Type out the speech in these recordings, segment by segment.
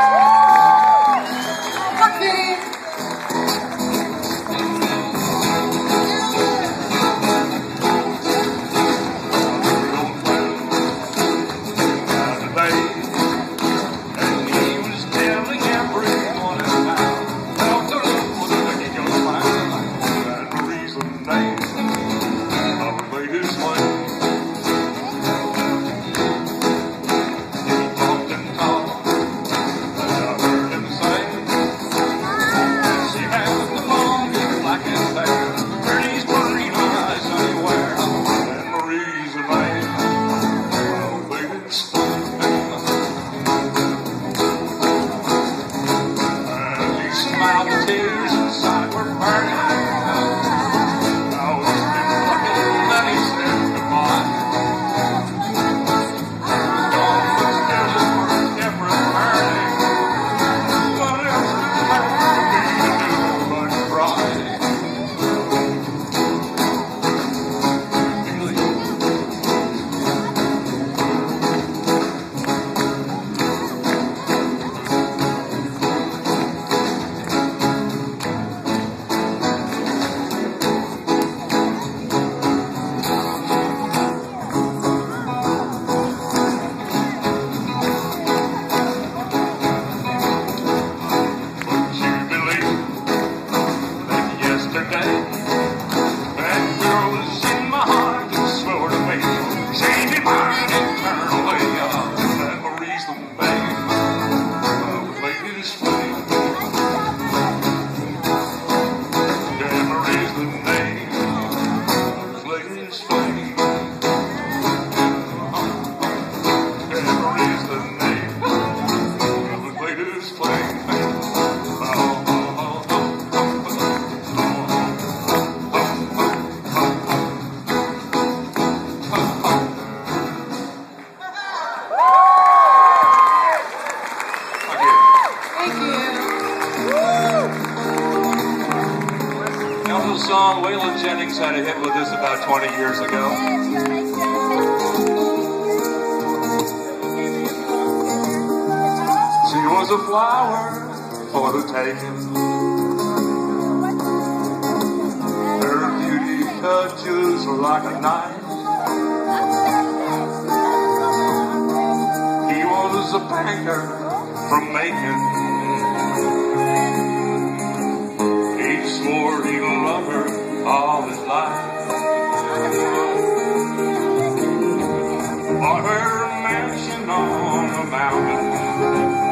you song. Waylon Jennings had a hit with this about 20 years ago. She was a flower for the taking. Her beauty touches like a knife. He was a banker from Macon. Swore he'd love her all his life. Bought her mansion on the mountain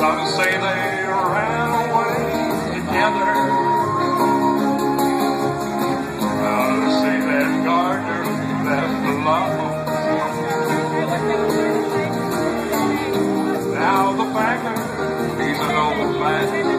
Some say they ran away together. Others say that Gardner left the love. Now the banker, he's an old man.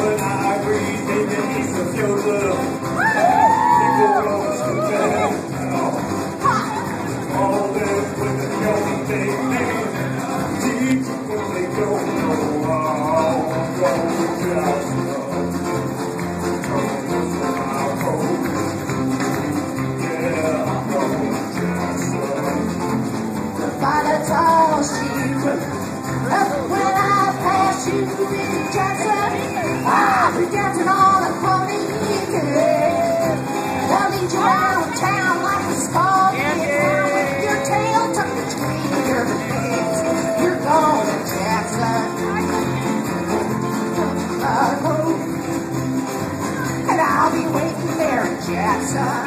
When I read the names of your love, in